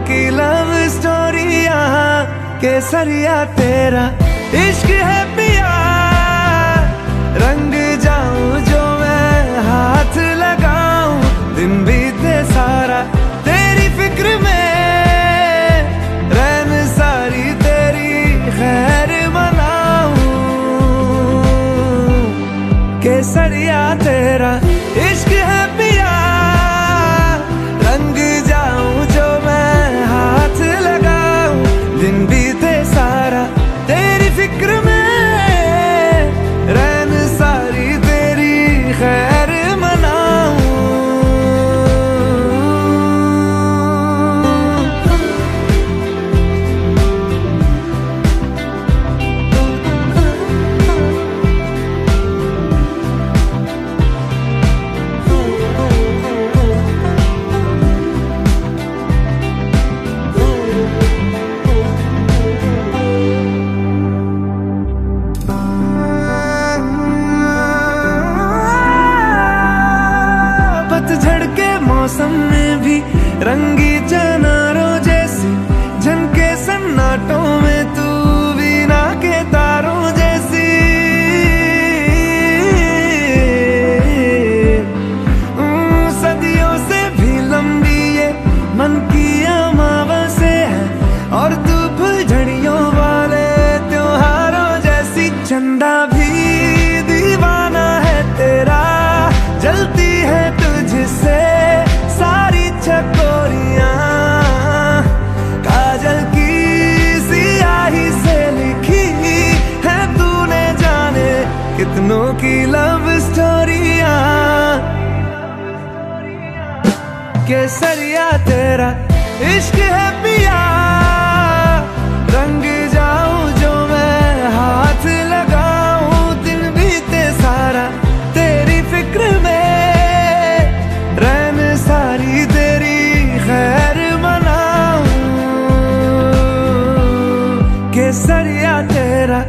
की लव स्टोरियाँ केसरिया तेरा, इश्क है पिया। रंग जाऊँ जो मैं हाथ लगाऊँ, दिन बीते सारा तेरी फ़िक्र में। रैन सारी तेरी खैर मनाऊं। केसरिया तेरा, इश्क है मौसम में भी रंगी कितनों की लव स्टोरिया केसरिया तेरा इश्क है पिया। रंग जाऊँ जो मैं हाथ लगाऊँ, दिन बीते सारा तेरी फ़िक्र में। रैन सारी तेरी खैर मनाऊं। केसरिया तेरा